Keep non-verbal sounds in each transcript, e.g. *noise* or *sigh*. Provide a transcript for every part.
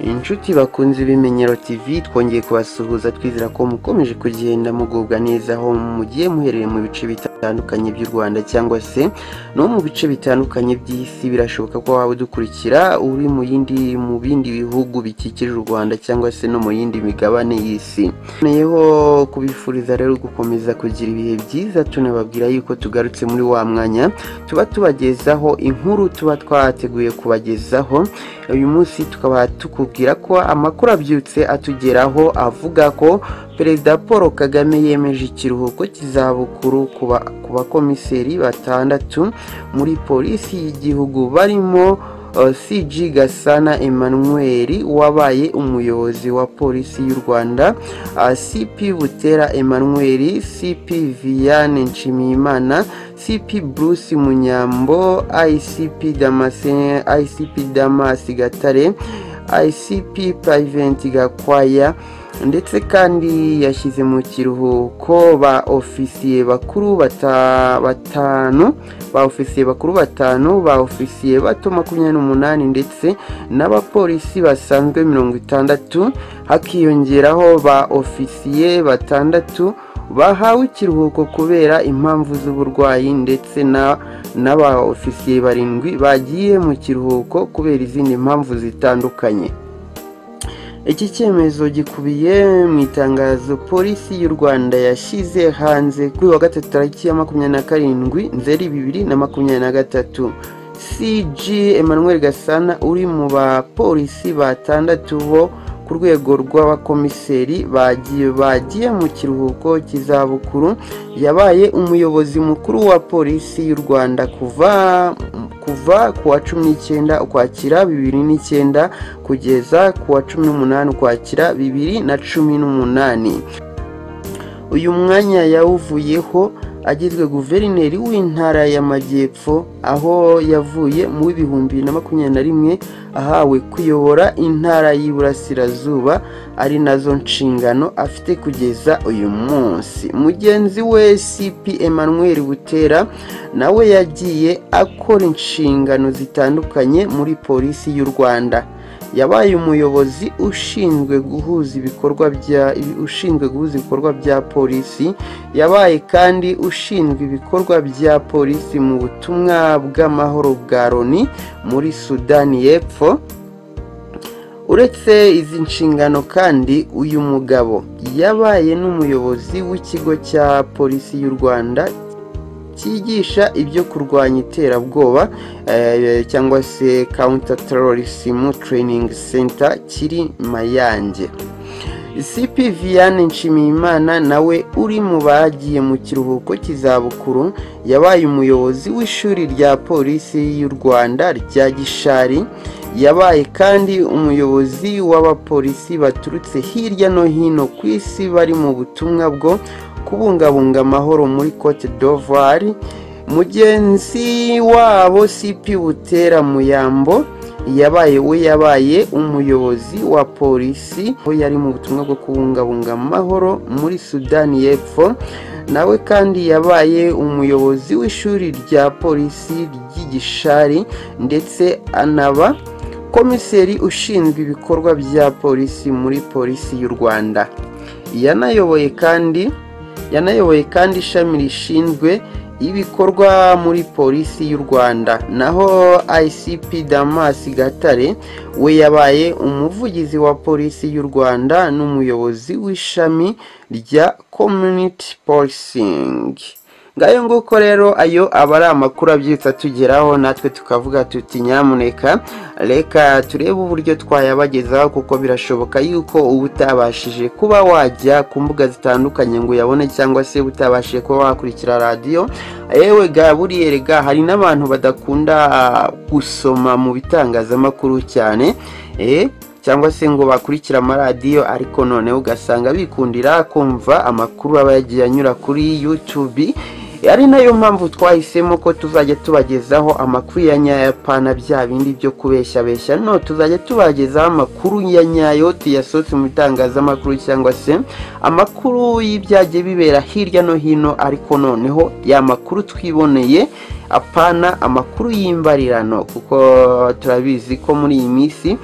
inshuti bakunze ibimenyero tv twongeye kubasuhuza twizera ko mukomeje kugenda mugubwa neza aho mugiye muherereye mu bice bitandukanye by'u rwanda cyangwa se no mu bice bitandukanye by'isi birashoboka ko waba udukurikira uri mu yindi mu bindi bihugu bikikije u rwanda cyangwa se no mu yindi migabane y'isi. Noneho kubifuriza rero gukomeza kugira ibihe byiza tunababwira yuko tugarutse muri wa mwanya tuba tubagezaho inkuru tuba twateguye kubagezaho. Uyu munsi tukaba tukubwira ko amakuru abyutse atugeraho avuga ko perezida paul kagame yemeje ikiruhuko cy'izabukuru ku bakomiseri batandatu muri polisi y'igihugu barimo cg gasana emmanuel wabaye umuyobozi wa polisi y'u rwanda cp butera emmanuel cp viane nshimiyimana cp bruce munyambo icp damascene icp damas gatare icp private gakwaya ndetse kandi yashyize mu kiruhuko ba ofisiye bakuru batanu ba ofisiye bakuru batanu ba ofisiye bato makumyabiri n'umunani ndetse n'abapolisi basanzwe mirongo itandatu hakiyongeraho ba ofisiye batandatu bahawe ikiruhuko kubera impamvu z'uburwayi ndetse n'aba ofisiye barindwi bagiye mu kiruhuko kubera izindi mpamvu zitandukanye. Iki cyemezo gikubiye mu itangazo polisi y'u rwanda yashyize hanze kuri wa gatatu tariki ya makumyabiri na karindwi nzeri bibiri na makumyabiri na gatatu. Cg emmanuel gasana uri mu bapolisi batandatu bo ku rwego rw'abakomiseri bagiye mu kiruhuko cy'izabukuru yabaye umuyobozi mukuru wa polisi y'u rwanda kuva kuva ku wa cumi n'icyenda ukwakira bibiri n'icyenda kugeza ku wa cumi n'umunani ukwakira bibiri na cumi n'umunani. Uyu mwanya yawuvuyeho agizwe guverineri w'intara y'amajyepfo aho yavuye mu bihumbi na makumyabiri na rimwe ahawe kuyobora intara y'iburasirazuba ari na zo nshingano afite kugeza uyu munsi. Mugenzi we cp emmanuel butera nawe yagiye akora inshingano zitandukanye muri polisi y'u rwanda. Yabaye umuyobozi ushinzwe guhuza ibikorwa bya ushinzwe guhuza ibikorwa bya polisi yabaye kandi ushinzwe ibikorwa bya polisi mu butumwa bw'amahoro bwa loni muri sudani y'epfo. Uretse izi nshingano kandi uyu mugabo yabaye n'umuyobozi w'ikigo cya polisi y'u rwanda cyigisha ibyo kurwanya iterabwoba cyangwa se counter terrorism training center kiri mayange. Cp viane nshimiyimana nawe uri mu bagiye mu kiruhuko cy'izabukuru yabaye umuyobozi w'ishuri rya polisi y'u rwanda rya gishari yabaye kandi umuyobozi w'abapolisi baturutse hirya no hino ku isi bari mu butumwa bwo kubungabunga amahoro muri cote d'ivoire. Mugenzi wabo cp butera muyambo yabaye we yabaye umuyobozi wa polisi aho yari mu butumwa bwo kubungabunga amahoro muri sudani y'epfo. Nawe kandi yabaye umuyobozi w'ishuri rya polisi ry'igishari ndetse anaba komiseri ushinzwe ibikorwa bya polisi muri polisi y'u yanayoboye kandi yanayoboye kandi ishami rishinzwe ibikorwa muri polisi y'u rwanda. Naho icp damas gatare we yabaye umuvugizi wa polisi y'u rwanda n'umuyobozi w'ishami rya community policing. Ngayo nguko rero ayo aba ari amakuru abyutse atugeraho natwe tukavuga tuti nyamuneka reka turebe uburyo twayabagezaho kuko birashoboka yuko uba utabashije kuba wajya ku mbuga zitandukanye ngo uyabone cyangwa se utabashije kuba wakurikira radiyo yewe ga buriya rega hari n'abantu badakunda gusoma mu bitangazamakuru cyane cyangwa se ngo bakurikire amaradiyo ariko noneho ugasanga bikundira kumva amakuru aba yagiye anyura kuri yutubi ari na yo mpamvu twahisemo ko tuzajya tubagezaho amakuru ya nyayo apana bya bindi byo kubeshyabeshya. No tuzajya tubagezaho amakuru ya nyayo tuyasohotse mu bitangazamakuru cyangwa se amakuru y'ibyagiye bibera hirya no hino ariko noneho ya makuru twiboneye apana amakuru y'imbarirano. Kuko turabizi ko muri iyi minsi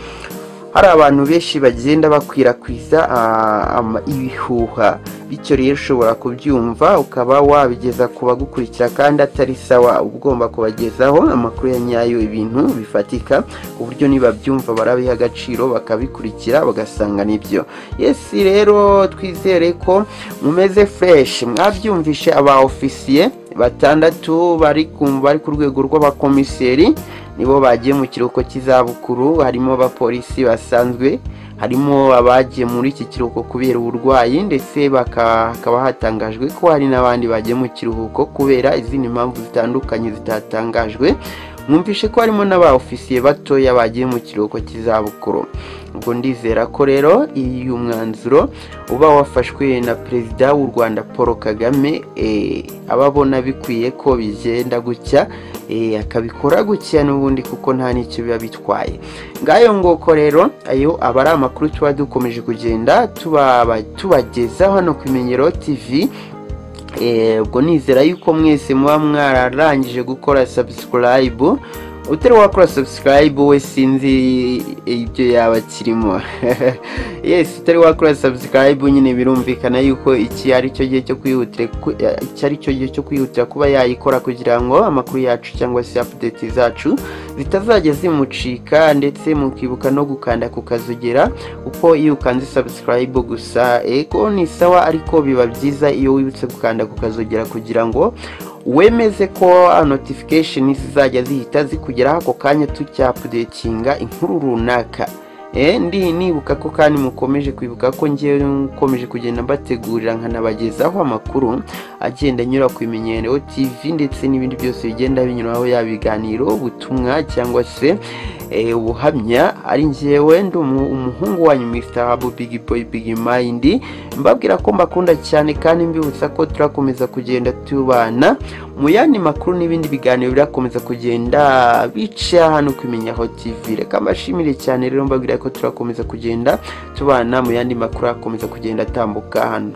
hari abantu benshi bagenda bakwirakwiza ah, ibihuha. Bityo rero ushobora kubyumva ukaba wabigeza ku bagukurikira kandi atari sawa. Uba ugomba kubagezaho amakuru ya nyayo ibintu bifatika ku buryo nibabyumva barabiha agaciro bakabikurikira bagasanga ni byo. Yesi rero twizere ko mumeze fureshi mwabyumvishe aba ofisiye batandatu bari ku rwego rw'abakomiseri nibo bagiye mu kiruhuko cy'izabukuru harimo abapolisi basanzwe harimo abagiye muri iki kiruhuko kubera uburwayi ndetse hakaba hatangajwe ko hari n'abandi bagiye mu kiruhuko kubera izindi mpamvu zitandukanye zitatangajwe. Mwumvishe ko harimo n'aba ofisiye batoya bagiye mu kiruhuko cy'izabukuru. Ubwo ndizera ko rero uyu mwanzuro uba wafashwe na perezida w'u rwanda paul kagame eh, aba abona bikwiye ko bigenda gutya eh, akabikora gutya n'ubundi kuko nta n'icyo biba bitwaye. Ngayo ngoko rero ayo aba ari amakuru tuba dukomeje kugenda tuba- tubagezaho hano ku imenyero tv ubwo nizera yuko mwese muba mwararangije gukora subscribe. Utari wakora subscribe we sinzi ibyo yaba kirimo. *laughs* Yes utari wakora subscribe nyine birumvikana yuko iki ari cyo gihe cyo kwihutira iki ari cyo gihe cyo kwihutira kuba yayikora kugira ngo amakuru yacu cyangwa se update zacu zitazajya zimucika ndetse mukibuka no gukanda ku kazogera kuko iyo ukanze subscribe gusa ego ni sawa ariko biba byiza iyo wibutse gukanda ku kazogera kugira ngo wemeze ko notification zizajya zihita zikugeraho ako kanya tucyapudetinga inkuru runaka. Eh, ndi nibuka ko kandi mukomeje kwibuka ko ngewe nkomeje kugenda mbategurira nkanabagezaho amakuru agenda anyura ku imenyero tv ndetse n'ibindi byose bigenda binyuraho yaba ibiganiro ubutumwa cyangwa se ubuhamya ari ngewe ndi umu- umuhungu wanyu Mr. Habu Big Boy Big Mind. Mbabwira ko mbakunda cyane kandi mbibutsa ko turakomeza kugenda tubana. Mu yandi makuru n'ibindi biganiro birakomeza kugenda bica hano kumenyaho tv reka mbashimire cyane rero mbabwira ko turakomeza kugenda tubana mu yandi makuru akomeza kugenda atambuka hano.